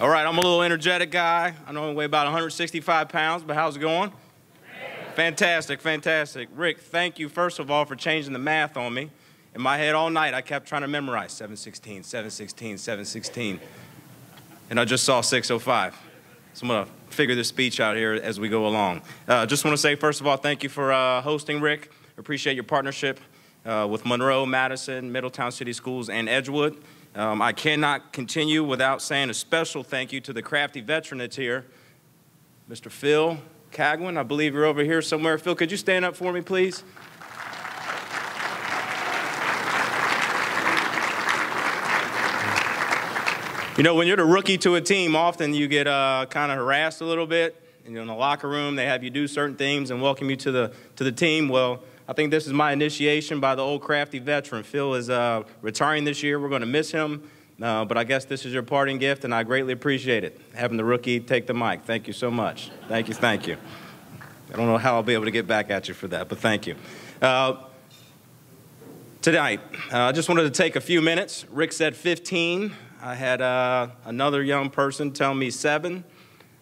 All right, I'm a little energetic guy. I know I weigh about 165 pounds, but how's it going? Fantastic, fantastic. Rick, thank you, first of all, for changing the math on me. In my head all night, I kept trying to memorize 716, 716, 716. And I just saw 605. So I'm going to figure this speech out here as we go along. Uh, just want to say, first of all, thank you for uh, hosting, Rick. Appreciate your partnership uh, with Monroe, Madison, Middletown City Schools, and Edgewood. Um, I cannot continue without saying a special thank you to the crafty veteran that's here, Mr. Phil Cagwin. I believe you're over here somewhere. Phil, could you stand up for me, please? You know, when you're the rookie to a team, often you get uh, kind of harassed a little bit. You know, in the locker room, they have you do certain things and welcome you to the to the team. Well, I think this is my initiation by the old crafty veteran. Phil is uh, retiring this year. We're going to miss him, uh, but I guess this is your parting gift, and I greatly appreciate it. Having the rookie take the mic. Thank you so much. Thank you, thank you. I don't know how I'll be able to get back at you for that, but thank you. Uh, tonight, uh, I just wanted to take a few minutes. Rick said 15. I had uh, another young person tell me seven.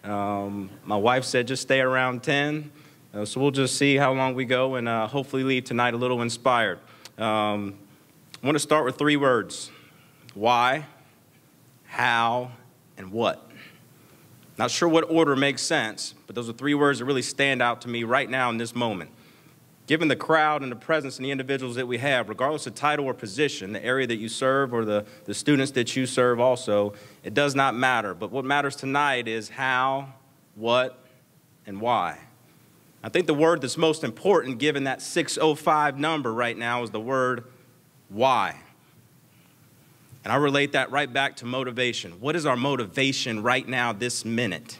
Um, my wife said just stay around 10. Uh, so we'll just see how long we go and uh, hopefully leave tonight a little inspired. Um, I want to start with three words why, how, and what. Not sure what order makes sense, but those are three words that really stand out to me right now in this moment. Given the crowd and the presence and the individuals that we have, regardless of title or position, the area that you serve or the, the students that you serve also, it does not matter. But what matters tonight is how, what, and why. I think the word that's most important, given that 605 number right now, is the word why. And I relate that right back to motivation. What is our motivation right now, this minute?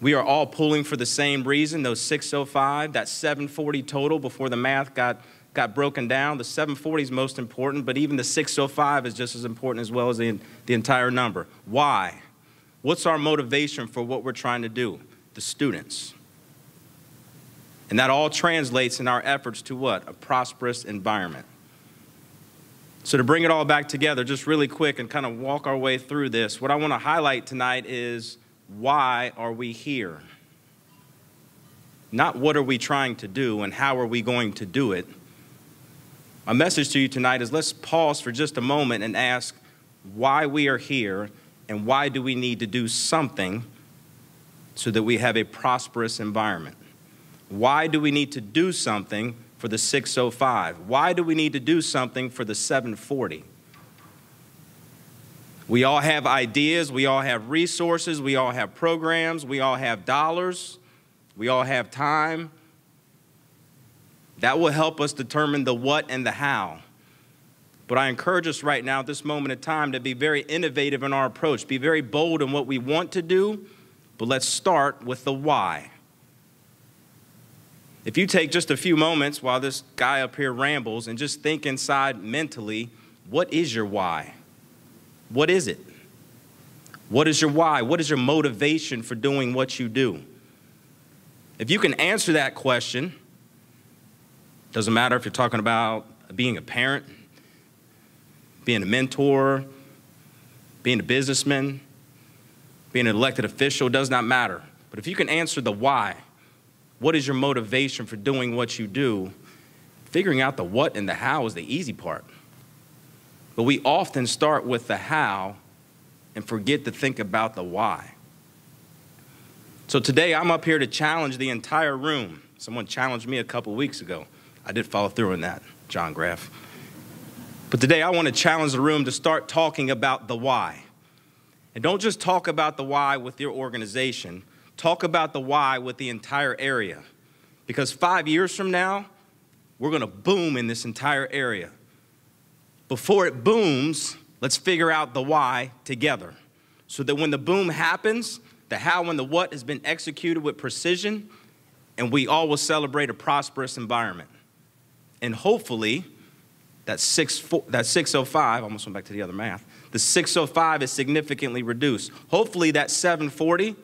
We are all pulling for the same reason, those 605, that 740 total before the math got, got broken down. The 740 is most important, but even the 605 is just as important as well as the, the entire number. Why? What's our motivation for what we're trying to do? The students. And that all translates in our efforts to what? A prosperous environment. So, to bring it all back together, just really quick and kind of walk our way through this, what I want to highlight tonight is why are we here? Not what are we trying to do and how are we going to do it. My message to you tonight is let's pause for just a moment and ask why we are here and why do we need to do something so that we have a prosperous environment. Why do we need to do something for the 605? Why do we need to do something for the 740? We all have ideas, we all have resources, we all have programs, we all have dollars, we all have time. That will help us determine the what and the how. But I encourage us right now at this moment in time to be very innovative in our approach, be very bold in what we want to do, but let's start with the why. If you take just a few moments while this guy up here rambles and just think inside mentally, what is your why? What is it? What is your why? What is your motivation for doing what you do? If you can answer that question, doesn't matter if you're talking about being a parent, being a mentor, being a businessman, being an elected official, does not matter. But if you can answer the why, what is your motivation for doing what you do? Figuring out the what and the how is the easy part. But we often start with the how and forget to think about the why. So today I'm up here to challenge the entire room. Someone challenged me a couple weeks ago. I did follow through on that, John Graff. But today I want to challenge the room to start talking about the why. And don't just talk about the why with your organization, talk about the why with the entire area. Because five years from now, we're going to boom in this entire area. Before it booms, let's figure out the why together. So that when the boom happens, the how and the what has been executed with precision, and we all will celebrate a prosperous environment. And hopefully, that, six, that 605, almost went back to the other math, the 605 is significantly reduced. Hopefully, that 740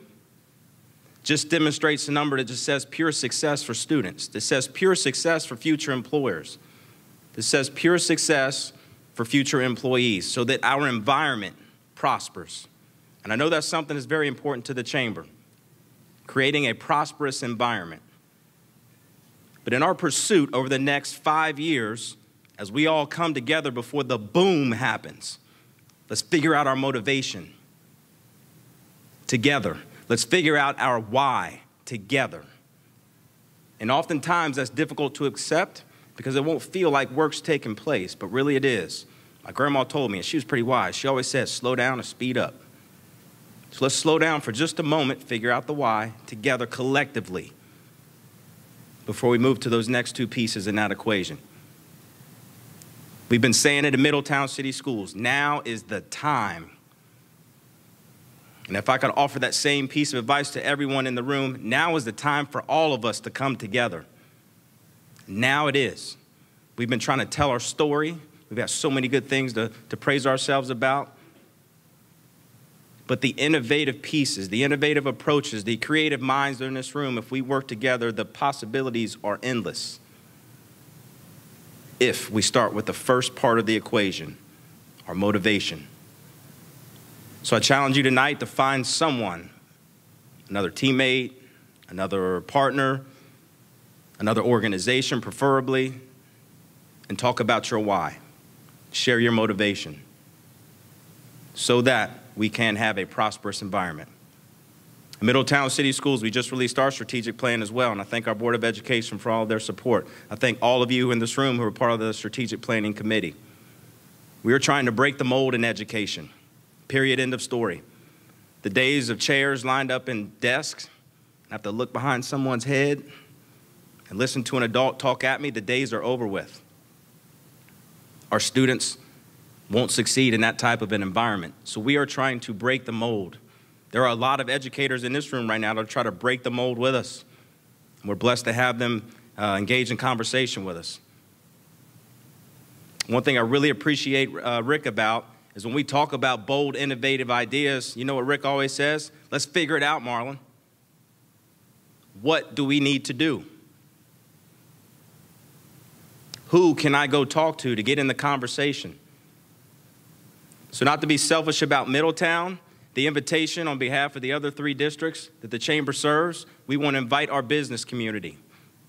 just demonstrates a number that just says pure success for students. That says pure success for future employers. That says pure success for future employees so that our environment prospers. And I know that's something that's very important to the chamber, creating a prosperous environment. But in our pursuit over the next five years, as we all come together before the boom happens, let's figure out our motivation together. Let's figure out our why together. And oftentimes that's difficult to accept because it won't feel like work's taking place, but really it is. My grandma told me, and she was pretty wise, she always said, slow down and speed up. So let's slow down for just a moment, figure out the why together collectively before we move to those next two pieces in that equation. We've been saying it in Middletown City Schools now is the time. And if I could offer that same piece of advice to everyone in the room, now is the time for all of us to come together. Now it is. We've been trying to tell our story. We've got so many good things to, to praise ourselves about. But the innovative pieces, the innovative approaches, the creative minds that are in this room, if we work together, the possibilities are endless. If we start with the first part of the equation, our motivation. So I challenge you tonight to find someone, another teammate, another partner, another organization, preferably, and talk about your why. Share your motivation so that we can have a prosperous environment. Middletown City Schools, we just released our strategic plan as well, and I thank our Board of Education for all their support. I thank all of you in this room who are part of the strategic planning committee. We are trying to break the mold in education. Period, end of story. The days of chairs lined up in desks, I have to look behind someone's head and listen to an adult talk at me, the days are over with. Our students won't succeed in that type of an environment. So we are trying to break the mold. There are a lot of educators in this room right now that try to break the mold with us. We're blessed to have them uh, engage in conversation with us. One thing I really appreciate uh, Rick about is when we talk about bold, innovative ideas, you know what Rick always says? Let's figure it out, Marlon. What do we need to do? Who can I go talk to to get in the conversation? So, not to be selfish about Middletown, the invitation on behalf of the other three districts that the Chamber serves, we want to invite our business community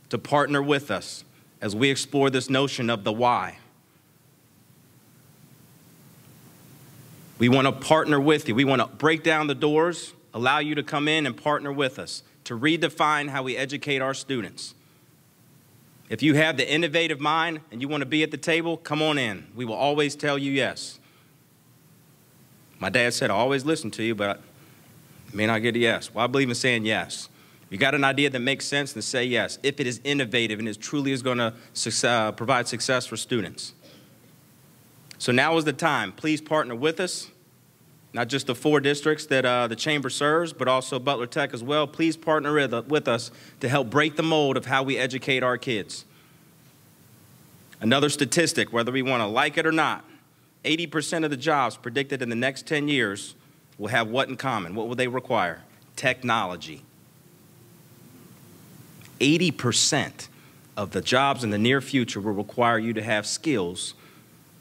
to partner with us as we explore this notion of the why. We want to partner with you. We want to break down the doors, allow you to come in and partner with us to redefine how we educate our students. If you have the innovative mind and you want to be at the table, come on in. We will always tell you yes. My dad said, I always listen to you, but I may not get a yes. Well, I believe in saying yes. If you got an idea that makes sense, then say yes. If it is innovative and it truly is going to uh, provide success for students. So now is the time. Please partner with us, not just the four districts that uh, the Chamber serves, but also Butler Tech as well. Please partner with us to help break the mold of how we educate our kids. Another statistic, whether we want to like it or not, 80% of the jobs predicted in the next 10 years will have what in common? What will they require? Technology. 80% of the jobs in the near future will require you to have skills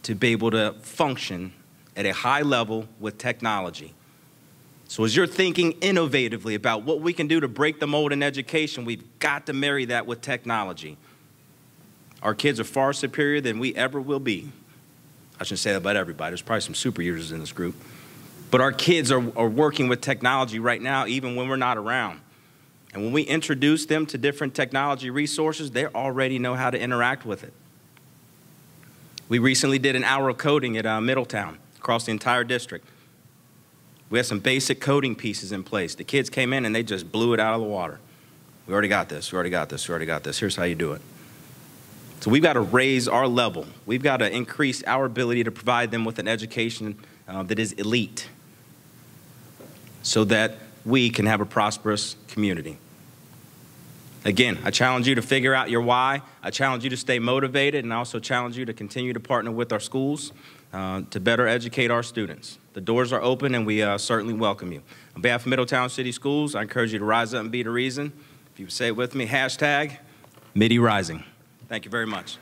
to be able to function at a high level with technology. So, as you're thinking innovatively about what we can do to break the mold in education, we've got to marry that with technology. Our kids are far superior than we ever will be. I shouldn't say that about everybody. There's probably some super users in this group. But our kids are, are working with technology right now, even when we're not around. And when we introduce them to different technology resources, they already know how to interact with it. We recently did an hour of coding at uh, Middletown across the entire district. We had some basic coding pieces in place. The kids came in and they just blew it out of the water. We already got this, we already got this, we already got this. Here's how you do it. So we've got to raise our level. We've got to increase our ability to provide them with an education uh, that is elite so that we can have a prosperous community. Again, I challenge you to figure out your why. I challenge you to stay motivated, and I also challenge you to continue to partner with our schools uh, to better educate our students. The doors are open, and we uh, certainly welcome you. On behalf of Middletown City Schools, I encourage you to rise up and be the reason. If you say it with me, hashtag Middie Rising. Thank you very much.